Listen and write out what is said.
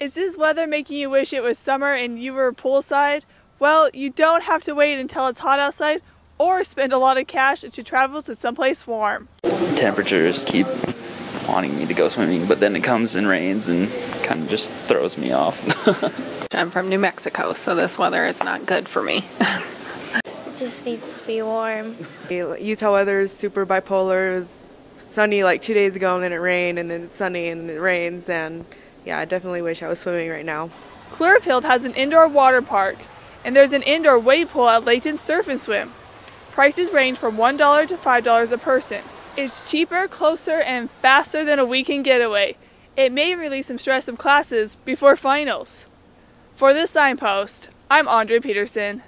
Is this weather making you wish it was summer and you were poolside? Well, you don't have to wait until it's hot outside or spend a lot of cash to travel to someplace warm. Temperatures keep wanting me to go swimming, but then it comes and rains and kind of just throws me off. I'm from New Mexico, so this weather is not good for me. It just needs to be warm. Utah weather is super bipolar. It was sunny like two days ago and then it rained and then it's sunny and it rains and yeah, I definitely wish I was swimming right now. Clearfield has an indoor water park and there's an indoor wave pool at Layton Surf and Swim. Prices range from $1 to $5 a person. It's cheaper, closer, and faster than a weekend getaway. It may release some stress of classes before finals. For this signpost, I'm Aundrea Peterson.